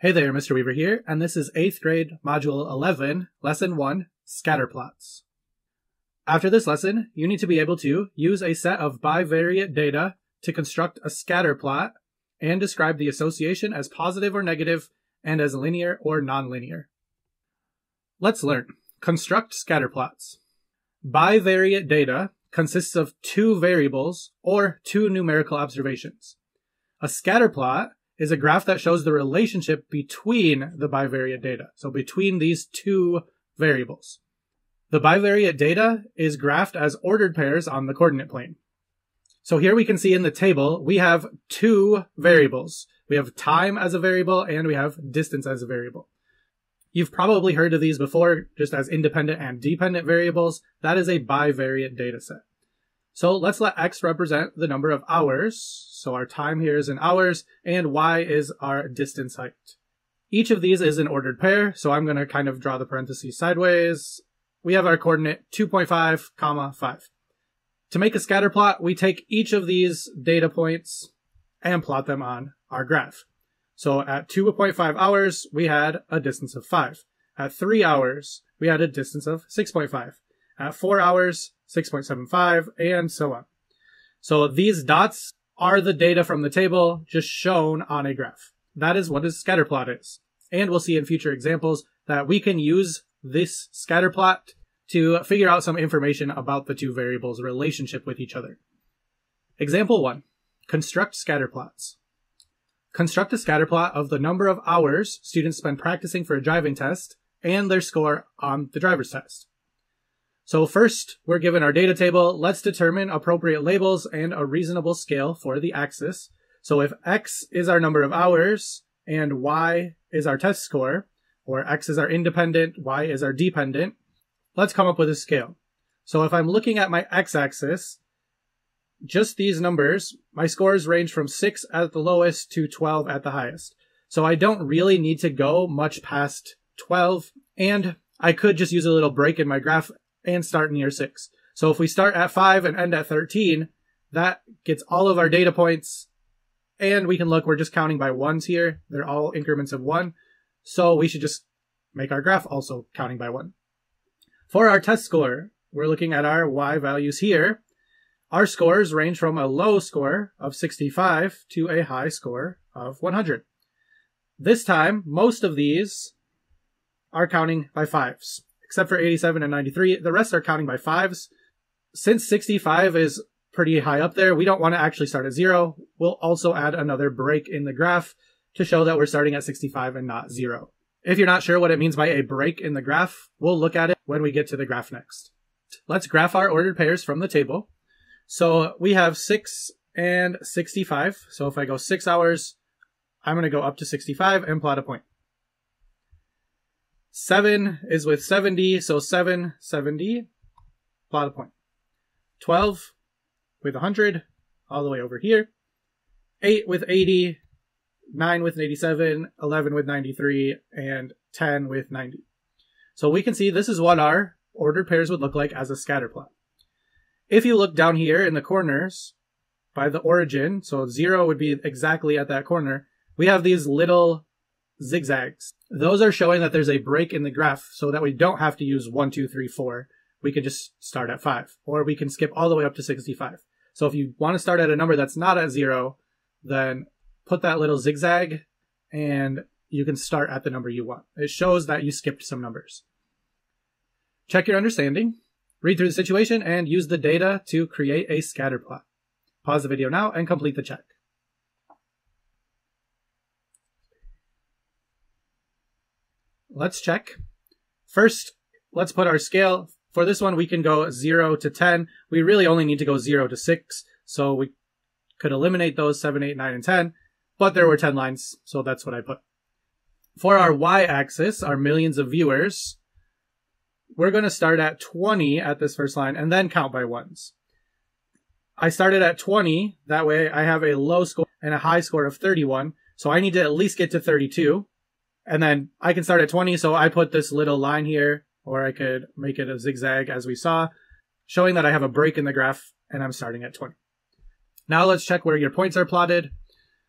Hey there, Mr. Weaver here, and this is 8th grade, Module 11, Lesson 1, Scatterplots. After this lesson, you need to be able to use a set of bivariate data to construct a scatterplot and describe the association as positive or negative and as linear or nonlinear. Let's learn. Construct scatterplots. Bivariate data consists of two variables or two numerical observations. A scatterplot is a graph that shows the relationship between the bivariate data. So between these two variables. The bivariate data is graphed as ordered pairs on the coordinate plane. So here we can see in the table, we have two variables. We have time as a variable and we have distance as a variable. You've probably heard of these before just as independent and dependent variables. That is a bivariate data set. So let's let x represent the number of hours. So our time here is in hours and y is our distance height. Each of these is an ordered pair, so I'm going to kind of draw the parentheses sideways. We have our coordinate 2.5, comma 5. To make a scatter plot, we take each of these data points and plot them on our graph. So at 2.5 hours, we had a distance of 5. At 3 hours, we had a distance of 6.5. At 4 hours, 6.75, and so on. So these dots are the data from the table just shown on a graph. That is what a scatter plot is. And we'll see in future examples that we can use this scatter plot to figure out some information about the two variables' relationship with each other. Example 1. Construct scatter plots. Construct a scatter plot of the number of hours students spend practicing for a driving test and their score on the driver's test. So first, we're given our data table. Let's determine appropriate labels and a reasonable scale for the axis. So if x is our number of hours and y is our test score, or x is our independent, y is our dependent, let's come up with a scale. So if I'm looking at my x-axis, just these numbers, my scores range from 6 at the lowest to 12 at the highest. So I don't really need to go much past 12, and I could just use a little break in my graph and start in year six. So if we start at five and end at 13, that gets all of our data points. And we can look, we're just counting by ones here. They're all increments of one. So we should just make our graph also counting by one. For our test score, we're looking at our Y values here. Our scores range from a low score of 65 to a high score of 100. This time, most of these are counting by fives except for 87 and 93. The rest are counting by fives. Since 65 is pretty high up there, we don't want to actually start at zero. We'll also add another break in the graph to show that we're starting at 65 and not zero. If you're not sure what it means by a break in the graph, we'll look at it when we get to the graph next. Let's graph our ordered pairs from the table. So we have 6 and 65. So if I go 6 hours, I'm going to go up to 65 and plot a point. 7 is with 70, so 7, 70, plot a point. 12 with 100, all the way over here. 8 with 80, 9 with 87, 11 with 93, and 10 with 90. So we can see this is what our ordered pairs would look like as a scatter plot. If you look down here in the corners by the origin, so 0 would be exactly at that corner, we have these little zigzags. Those are showing that there's a break in the graph so that we don't have to use 1, 2, 3, 4. We can just start at 5. Or we can skip all the way up to 65. So if you want to start at a number that's not at 0, then put that little zigzag and you can start at the number you want. It shows that you skipped some numbers. Check your understanding, read through the situation, and use the data to create a scatter plot. Pause the video now and complete the check. Let's check. First, let's put our scale. For this one, we can go 0 to 10. We really only need to go 0 to 6, so we could eliminate those 7, 8, 9, and 10, but there were 10 lines, so that's what I put. For our y-axis, our millions of viewers, we're going to start at 20 at this first line and then count by ones. I started at 20, that way I have a low score and a high score of 31, so I need to at least get to 32. And then I can start at 20. So I put this little line here, or I could make it a zigzag as we saw, showing that I have a break in the graph and I'm starting at 20. Now let's check where your points are plotted.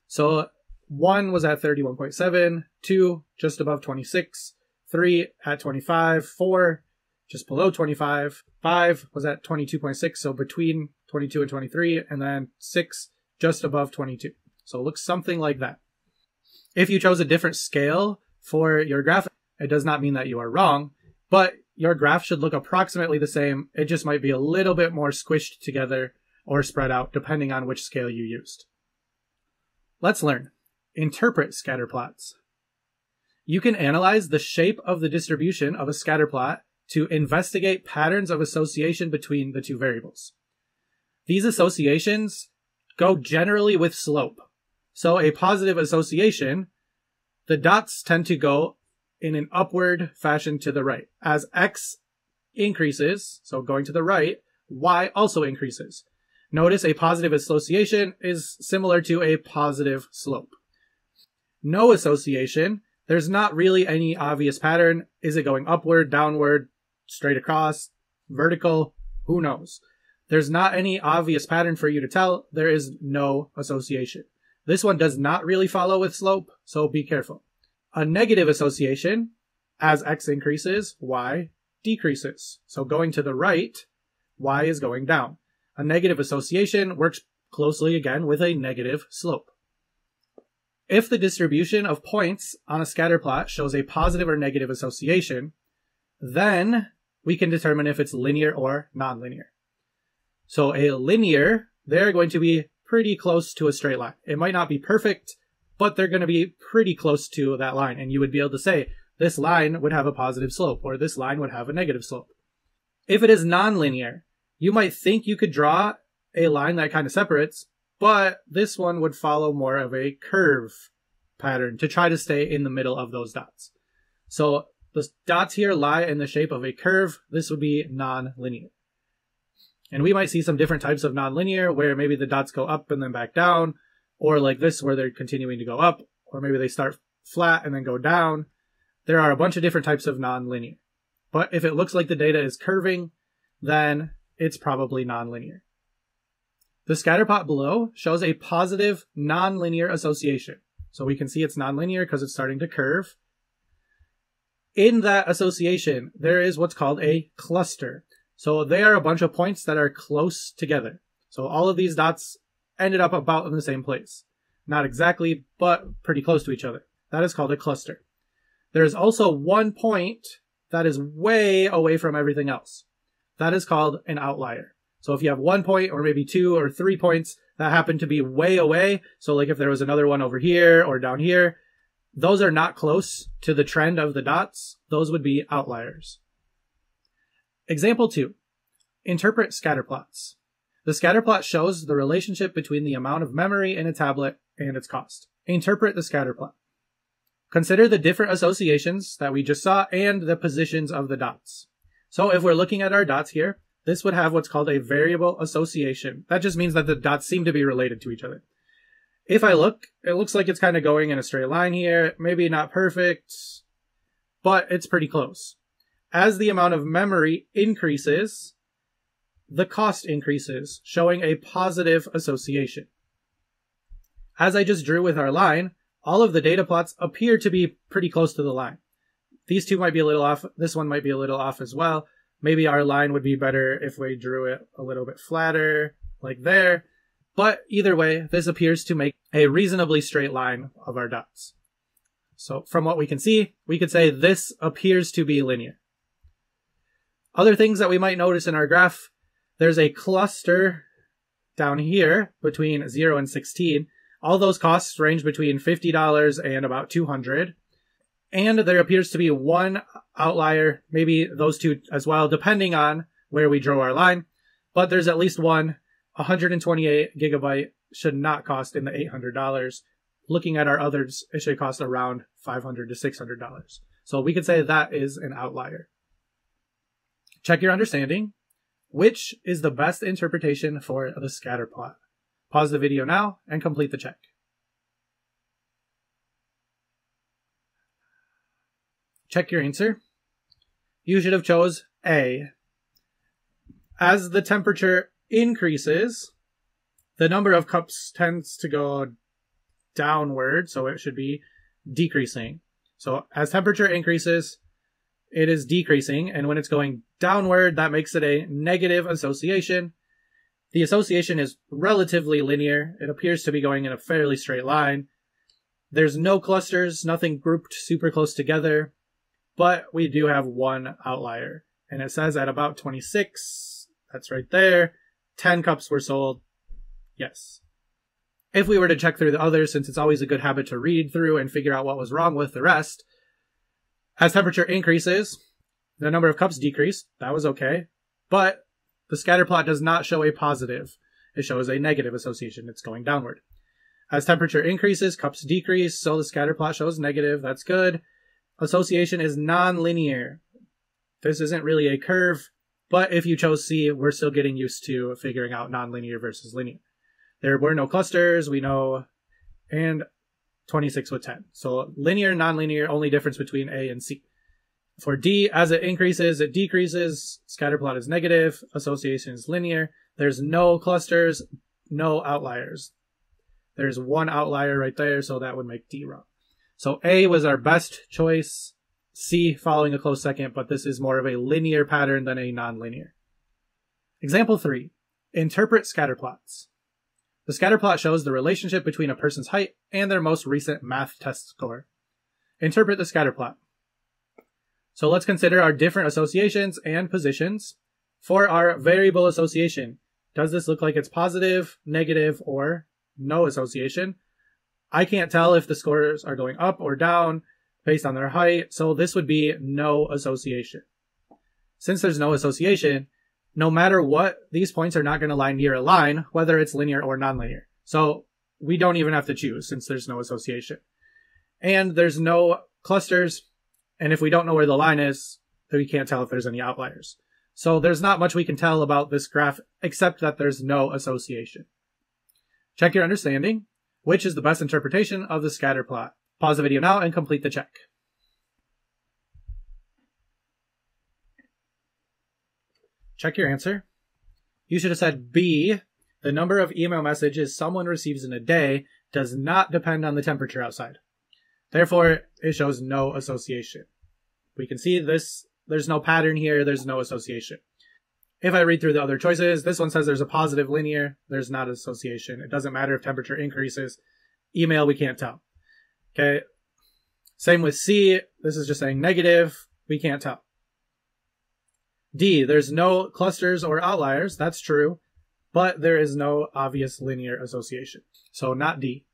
So 1 was at 31.7, 2 just above 26, 3 at 25, 4 just below 25, 5 was at 22.6, so between 22 and 23, and then 6 just above 22. So it looks something like that. If you chose a different scale for your graph, it does not mean that you are wrong, but your graph should look approximately the same. It just might be a little bit more squished together or spread out depending on which scale you used. Let's learn. Interpret scatter plots. You can analyze the shape of the distribution of a scatter plot to investigate patterns of association between the two variables. These associations go generally with slope. So a positive association, the dots tend to go in an upward fashion to the right. As x increases, so going to the right, y also increases. Notice a positive association is similar to a positive slope. No association, there's not really any obvious pattern. Is it going upward, downward, straight across, vertical? Who knows? There's not any obvious pattern for you to tell. There is no association. This one does not really follow with slope, so be careful. A negative association, as x increases, y decreases. So going to the right, y is going down. A negative association works closely again with a negative slope. If the distribution of points on a scatter plot shows a positive or negative association, then we can determine if it's linear or nonlinear. So a linear, they're going to be pretty close to a straight line. It might not be perfect, but they're going to be pretty close to that line. And you would be able to say this line would have a positive slope or this line would have a negative slope. If it is nonlinear, you might think you could draw a line that kind of separates, but this one would follow more of a curve pattern to try to stay in the middle of those dots. So the dots here lie in the shape of a curve. This would be non-linear. And we might see some different types of nonlinear where maybe the dots go up and then back down, or like this where they're continuing to go up, or maybe they start flat and then go down. There are a bunch of different types of nonlinear. But if it looks like the data is curving, then it's probably nonlinear. The scatterplot below shows a positive nonlinear association. So we can see it's nonlinear because it's starting to curve. In that association, there is what's called a cluster. So they are a bunch of points that are close together. So all of these dots ended up about in the same place. Not exactly, but pretty close to each other. That is called a cluster. There is also one point that is way away from everything else. That is called an outlier. So if you have one point or maybe two or three points that happen to be way away, so like if there was another one over here or down here, those are not close to the trend of the dots. Those would be outliers. Example 2. Interpret scatterplots. The scatterplot shows the relationship between the amount of memory in a tablet and its cost. Interpret the scatterplot. Consider the different associations that we just saw and the positions of the dots. So if we're looking at our dots here, this would have what's called a variable association. That just means that the dots seem to be related to each other. If I look, it looks like it's kind of going in a straight line here. Maybe not perfect, but it's pretty close as the amount of memory increases, the cost increases, showing a positive association. As I just drew with our line, all of the data plots appear to be pretty close to the line. These two might be a little off. This one might be a little off as well. Maybe our line would be better if we drew it a little bit flatter, like there. But either way, this appears to make a reasonably straight line of our dots. So from what we can see, we could say this appears to be linear. Other things that we might notice in our graph, there's a cluster down here between 0 and 16. All those costs range between $50 and about 200 And there appears to be one outlier, maybe those two as well, depending on where we draw our line. But there's at least one. 128 gigabyte should not cost in the $800. Looking at our others, it should cost around 500 to $600. So we could say that is an outlier. Check your understanding. Which is the best interpretation for the scatter plot? Pause the video now and complete the check. Check your answer. You should have chose A. As the temperature increases, the number of cups tends to go downward, so it should be decreasing. So as temperature increases, it is decreasing, and when it's going downward, that makes it a negative association. The association is relatively linear. It appears to be going in a fairly straight line. There's no clusters, nothing grouped super close together, but we do have one outlier. And it says at about 26, that's right there, 10 cups were sold. Yes. If we were to check through the others, since it's always a good habit to read through and figure out what was wrong with the rest, as temperature increases, the number of cups decreased. That was okay. But the scatter plot does not show a positive. It shows a negative association. It's going downward. As temperature increases, cups decrease, so the scatter plot shows negative. That's good. Association is non-linear. This isn't really a curve, but if you chose C, we're still getting used to figuring out non-linear versus linear. There were no clusters, we know, and 26 with 10. So linear, nonlinear, only difference between A and C. For D, as it increases, it decreases. Scatter plot is negative. Association is linear. There's no clusters, no outliers. There's one outlier right there, so that would make D wrong. So A was our best choice. C following a close second, but this is more of a linear pattern than a nonlinear. Example 3. Interpret scatterplots. The scatterplot shows the relationship between a person's height and their most recent math test score. Interpret the scatterplot. So let's consider our different associations and positions. For our variable association, does this look like it's positive, negative, or no association? I can't tell if the scores are going up or down based on their height, so this would be no association. Since there's no association, no matter what, these points are not going to lie near a line, whether it's linear or nonlinear. So we don't even have to choose since there's no association. And there's no clusters. And if we don't know where the line is, then we can't tell if there's any outliers. So there's not much we can tell about this graph except that there's no association. Check your understanding. Which is the best interpretation of the scatter plot? Pause the video now and complete the check. Check your answer. You should have said B. The number of email messages someone receives in a day does not depend on the temperature outside. Therefore, it shows no association. We can see this, there's no pattern here, there's no association. If I read through the other choices, this one says there's a positive linear, there's not association. It doesn't matter if temperature increases. Email, we can't tell. Okay. Same with C, this is just saying negative, we can't tell. D, there's no clusters or outliers. That's true. But there is no obvious linear association. So not D.